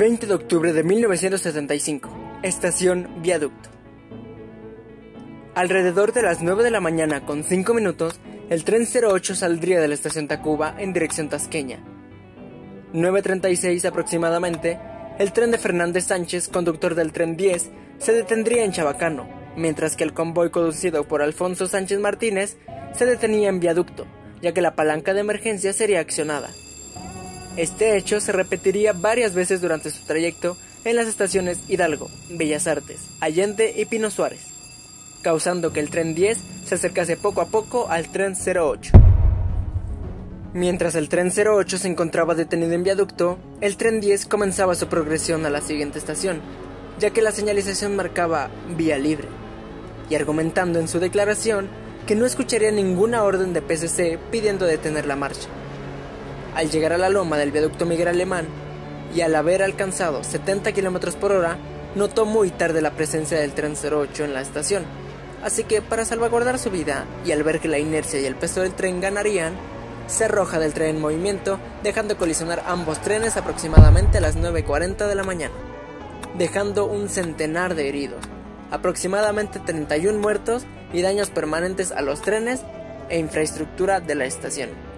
de octubre de 1975. Estación Viaducto. Alrededor de las 9 de la mañana con 5 minutos, el tren 08 saldría de la estación Tacuba en dirección tasqueña. 9.36 aproximadamente, el tren de Fernández Sánchez, conductor del tren 10, se detendría en Chabacano, mientras que el convoy conducido por Alfonso Sánchez Martínez se detenía en viaducto, ya que la palanca de emergencia sería accionada. Este hecho se repetiría varias veces durante su trayecto en las estaciones Hidalgo, Bellas Artes, Allende y Pino Suárez, causando que el tren 10 se acercase poco a poco al tren 08. Mientras el tren 08 se encontraba detenido en viaducto, el tren 10 comenzaba su progresión a la siguiente estación, ya que la señalización marcaba vía libre, y argumentando en su declaración que no escucharía ninguna orden de PCC pidiendo detener la marcha. Al llegar a la loma del viaducto Miguel Alemán y al haber alcanzado 70 km por hora, notó muy tarde la presencia del tren 08 en la estación. Así que para salvaguardar su vida y al ver que la inercia y el peso del tren ganarían, se arroja del tren en movimiento, dejando colisionar ambos trenes aproximadamente a las 9.40 de la mañana, dejando un centenar de heridos, aproximadamente 31 muertos y daños permanentes a los trenes e infraestructura de la estación.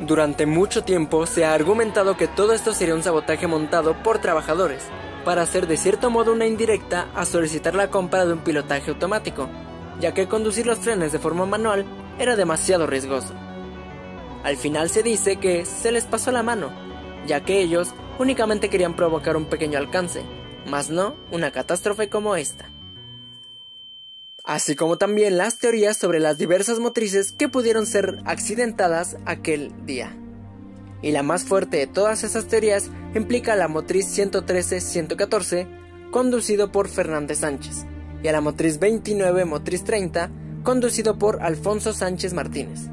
Durante mucho tiempo se ha argumentado que todo esto sería un sabotaje montado por trabajadores, para hacer de cierto modo una indirecta a solicitar la compra de un pilotaje automático, ya que conducir los trenes de forma manual era demasiado riesgoso. Al final se dice que se les pasó la mano, ya que ellos únicamente querían provocar un pequeño alcance, más no una catástrofe como esta así como también las teorías sobre las diversas motrices que pudieron ser accidentadas aquel día. Y la más fuerte de todas esas teorías implica a la motriz 113-114, conducido por Fernández Sánchez, y a la motriz 29 motriz 30, conducido por Alfonso Sánchez Martínez.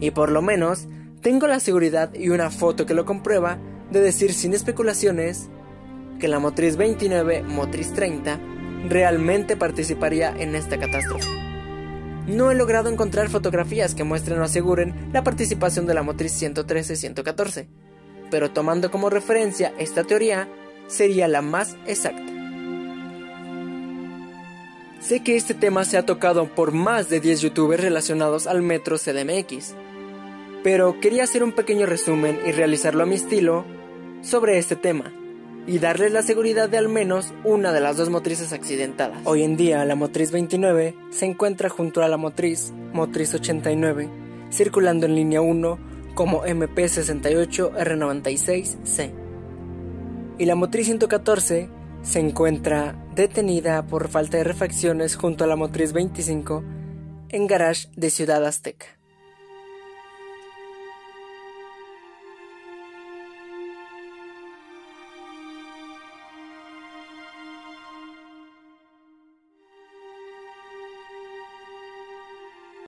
Y por lo menos, tengo la seguridad y una foto que lo comprueba de decir sin especulaciones que la motriz 29 motriz 30 realmente participaría en esta catástrofe. No he logrado encontrar fotografías que muestren o aseguren la participación de la motriz 113-114, pero tomando como referencia esta teoría, sería la más exacta. Sé que este tema se ha tocado por más de 10 youtubers relacionados al metro CDMX, pero quería hacer un pequeño resumen y realizarlo a mi estilo sobre este tema y darles la seguridad de al menos una de las dos motrices accidentadas. Hoy en día la motriz 29 se encuentra junto a la motriz motriz 89, circulando en línea 1 como MP68R96C. Y la motriz 114 se encuentra detenida por falta de refacciones junto a la motriz 25 en garage de Ciudad Azteca.